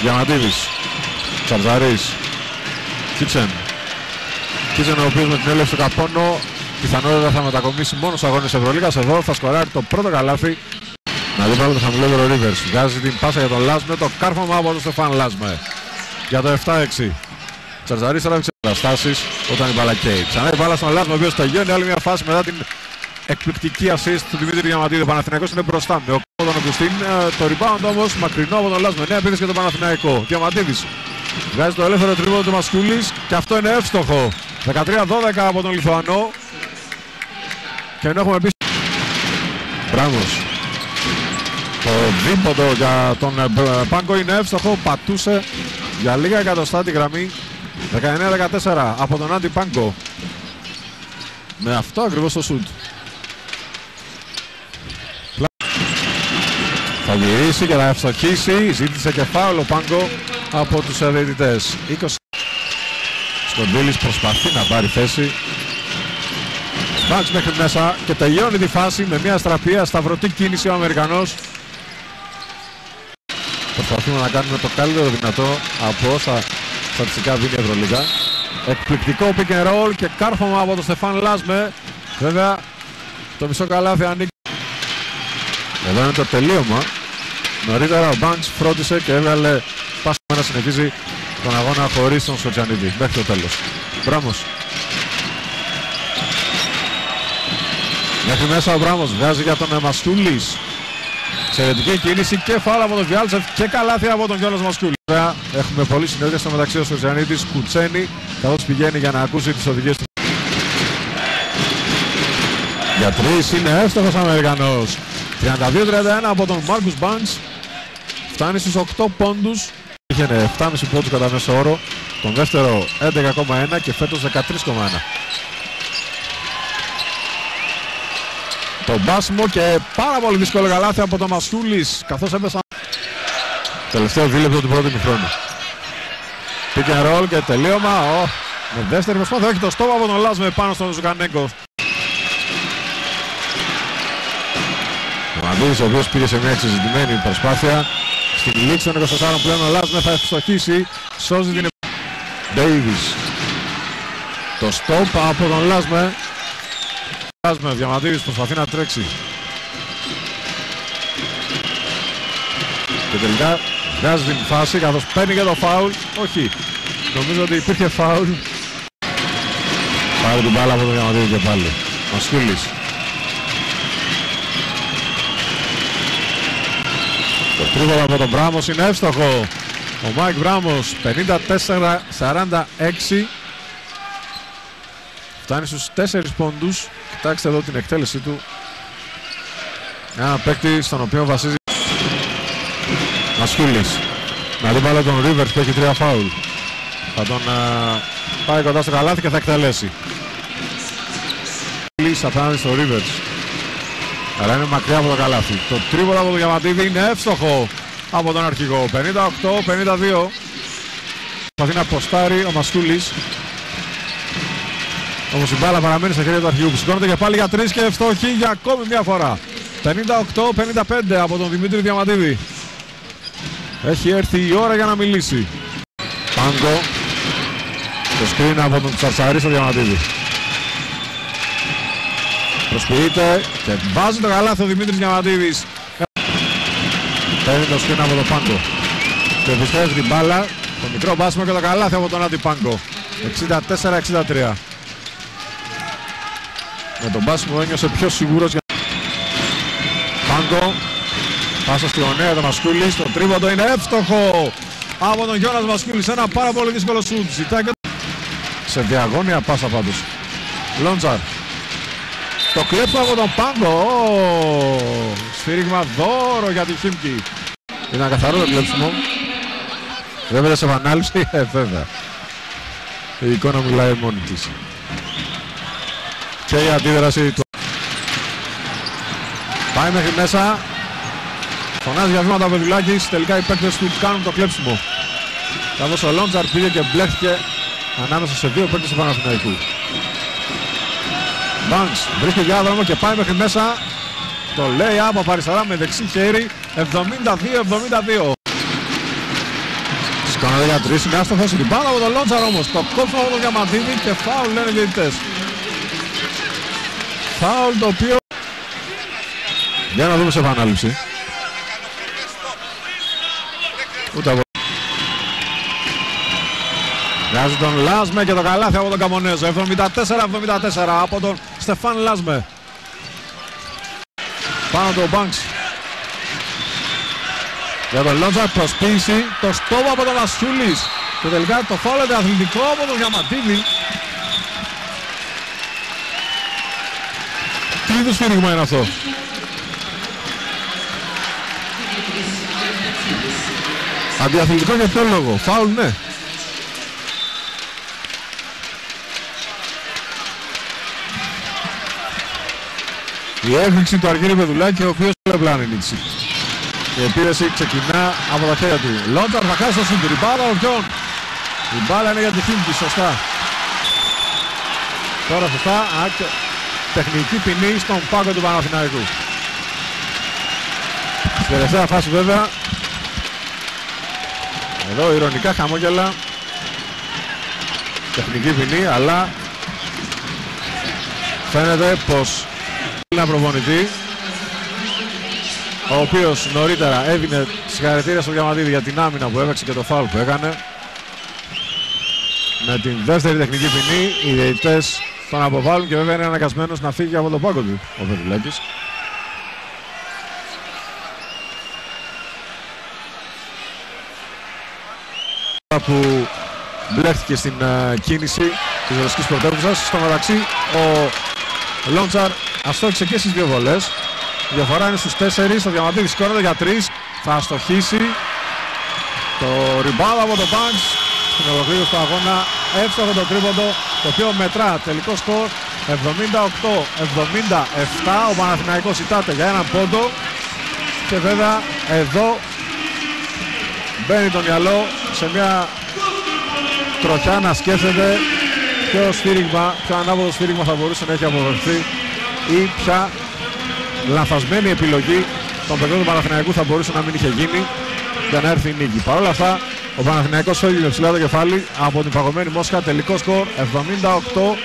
Διαμαντίδης. Τσαρζαρής. Κίτσεν. Κίτσεν ο οποίος με την έλευση του Καπόνο πιθανότατα θα μετακομίσει μόνο στους αγώνες Ευρωλίγας. Εδώ θα σκοράρει το πρώτο καλάθι. Να δούμε άλλο το χαμηλότερο Rivers. Βγάζει την πάσα για τον Λάσμε. Το κάρφωμα από τον Στεφάν Λάσμε. Για το 7-6. Τσαρζαρής τώρα καταστάσεις όταν η μπάλα καίει. Ξανά η μπάλα στον Λάσμε ο οποίος τελειώνει άλλη μια φάση μετά την εκπληκτική assist του Δημήτρη Διαμαντίδη. Ο Παναθηναϊκός είναι μπροστά με ο τον Αυγουστίν. Το rebound όμως μακρινό από τον Λάσμε. Νέα επίθεση για τον Παναθηναϊκό. Διαμαντίδης βγάζει το ελεύθερο τρίποδο του Μασκούλης και αυτό είναι εύστοχο. 13-12 από τον Λιθουανό. Και ενώ έχουμε πει Μπράβος. Το δίποτο για τον ε, Πάγκο είναι εύστοχο. Πατούσε για λίγα εκατοστά τη γραμμή. 19-14 από τον Άντι Πάγκο. Με αυτό ακριβώς το σουτ. Θα γυρίσει και θα ευστοχίσει. Ζήτησε και φάουλο Πάγκο από τους ερευνητές. 20. Σκοντήλης προσπαθεί να πάρει θέση. Μπαξ μέχρι μέσα και τελειώνει τη φάση με μια στραπία σταυρωτή κίνηση ο Αμερικανός. Προσπαθούμε να κάνουμε το καλύτερο δυνατό από όσα στατιστικά δίνει η Ευρωλίγα. Εκπληκτικό pick and roll και κάρφωμα από τον Στεφάν Λάσμε. Βέβαια το μισό καλάθι ανοίγει. Εδώ είναι το τελείωμα. Νωρίτερα ο Μπάνks φρόντισε και έβγαλε πάσα να συνεχίζει τον αγώνα χωρίς τον Σοτζανίδη μέχρι το τέλος. Μπράμος. Μέχρι μέσα ο Μπράμος βγάζει για τον Μαστούλης. Εξαιρετική κίνηση και φάλα από τον Βιάλτσεφ και καλάθι από τον Γιώργος Μασκούλης. Βέβαια έχουμε πολύ συνέργεια στο μεταξύ ο Σοτζανίδης κουτσένει καθώς πηγαίνει για να ακούσει τις οδηγίες του. Για τρεις είναι εύστοχος Αμερικανός. 32-31 από τον Μάρκους Μπάνks. Φτάνει στους 8 πόντους. Είχε 7,5 πόντους κατά μέσο όρο. Τον δεύτερο 11,1 και φέτος 13,1. Το μπάσιμο και πάρα πολύ δύσκολο καλάθι από τον Μασούλης καθώς έπεσαν. Τελευταίο δίλεπτο του πρώτου μηχρόνου. Pick and roll και τελείωμα. Oh, με δεύτερη προσπάθεια έχει το στόμα από τον Λάσμε πάνω στον Ζουκανέγκο. Ο Μαντίδης ο οποίος πήγε σε μια εξεζητημένη προσπάθεια. Στην λήξη των 24 πλέον ο Λάσμε θα ευστοχίσει. Σώζει την Davis. Το stop από τον Λάσμε. Λάσμε, ο Διαμαντίδης προσπαθεί να τρέξει. Και τελικά βγάζει την φάση καθώς παίρνει και το φάουλ. Όχι, νομίζω ότι υπήρχε φάουλ. Πάρει την μπάλα από τον Διαμαντίδη και πάλι. Μασχίλης. Το τρίποδο από τον Μπράμος είναι εύστοχο. Ο Μάικ Μπράμος 54-46. Φτάνει στους 4 πόντους. Κοιτάξτε εδώ την εκτέλεσή του. Ένα παίκτη στον οποίο βασίζει Μασχούλης. Να δει πάλι τον Ρίβερς που έχει τρία φάουλ. Θα τον α, πάει κοντά στο καλάθι και θα εκτελέσει. Λύσα θα είναι στο Ρίβερς. Αλλά είναι μακριά από το καλάθι. Το τρίπολο από το Διαμαντίδη είναι εύστοχο από τον αρχηγό. 58-52. Προσπαθεί να αποστάρει ο Μασκούλης. Όμως η μπάλα παραμένει στα χέρια του αρχηγού που σηκώνεται και πάλι για τρεις και ευστοχή για ακόμη μια φορά. 58-55 από τον Δημήτρη Διαμαντίδη. Έχει έρθει η ώρα για να μιλήσει. Πάγκο. Το σκριν από τον Τσαρσαρή στο Διαμαντίδη. Προσποιείται και βάζει το καλάθι ο Δημήτρης Διαμαντίδης. Παίρνει το σκριν από τον Πάγκο. Και επιστρέφει την μπάλα. Το μικρό μπάσιμο και το καλάθι από τον Άντι Πάγκο. 64-63. Με τον μπάσιμο ένιωσε πιο σίγουρος για... Πάγκο. Πάσα στη γωνία το Μασκούλης. Το τρίποντο είναι εύστοχο από τον Γιώνας Μασκούλης. Ένα πάρα πολύ δύσκολο σουτ. Ζητάει και... Σε διαγώνια πάσα πάντως. Λόντζαρ. Το κλέψω από τον Πάγκο. Σφύριγμα δώρο για τη Χίμκι. Ήταν καθαρό το κλέψιμο. Βέβαια σε επανάληψη. Ε, βέβαια. Η εικόνα μιλάει μόνη της. Και η αντίδραση του. Πάει μέχρι μέσα. Φωνάζει για βήματα ο Πεδουλάκης. Τελικά οι παίκτες του κάνουν το κλέψιμο. Καθώς ο Λόντζαρ πήγε και μπλέχτηκε ανάμεσα σε δύο παίκτες του Παναθηναϊκού. Μπάνks βρίσκει διάδρομο και πάει μέχρι μέσα. Το λέει από παρισταρά με δεξί χέρι. 72-72. για τρεις, είναι άστοχος, την πάνω από τον Λόντσαρ όμως. Το κόψιμο από τον Διαμαντίδη και φάουλ λένε οι διαιτητές. Φάουλ το οποίο... Για να δούμε σε επανάληψη. Ούτε από... Βγάζει τον Λάσμε και το καλάθι από τον Καμονέζο. 74-74 από τον Στεφάν Λάσμε. Πάνω το Μπάνξ. Για τον Λόντζαρ προσποίηση το στόμα από τον Βασιούλης. Και τελικά το φόλεται αθλητικό από τον Διαμαντίδη. Τι είδους φύριγμα είναι αυτό. Αντιαθλητικό για ποιο λόγο; Φάουλ ναι. Η έκρηξη του Αργύρη Πεδουλάκη, ο οποίος δεν πλάνει νίξη. Η επίρρεση ξεκινά από τα χέρια του. Λόνταρ θα χάσει το σύντηρη. Μπάλα ο ποιον. Η μπάλα είναι για τη Χίμκη, σωστά. Τώρα σωστά, άκ, τεχνική ποινή στον πάγκο του Παναθηναϊκού. Στην τελευταία φάση βέβαια, εδώ ηρωνικά χαμόγελα, τεχνική ποινή, αλλά φαίνεται πως ένα προπονητή ο οποίος νωρίτερα έδινε συγχαρητήρια στο Διαμαντίδη για την άμυνα που έπαιξε και το φάουλ που έκανε. Με την δεύτερη τεχνική ποινή οι διαιτητές τον αποβάλλουν και βέβαια είναι αναγκασμένος να φύγει από το πάγκο του ο Πετρουλέκης που μπλέχτηκε στην uh, κίνηση της Ρωσικής Πρωτεύουσας στο μεταξύ ο Λόντσαρ αστόχησε και στις δύο βολές. Η διαφορά είναι στους 4. Ο Διαμαντίδης σηκώνεται για 3. Θα αστοχίσει. Το ριμπάλ από το Banks στην ολοκλήρωση του αγώνα. Εύστοχο το τρίποντο το οποίο μετρά τελικό σκορ 78-77. Ο Παναθηναϊκός ητάται για έναν πόντο. Και βέβαια εδώ μπαίνει το μυαλό σε μια τροχιά να σκέφτεται ποιο σφύριγμα, ποιο ανάποδο σφύριγμα θα μπορούσε να έχει αποδοθεί ή ποια λαθασμένη επιλογή των παιδιών του Παναθηναϊκού θα μπορούσε να μην είχε γίνει για να έρθει η νίκη. Παρ' όλα αυτά, ο Παναθηναϊκός φεύγει με ψηλά το κεφάλι από την παγωμένη Μόσχα. Τελικό σκορ 78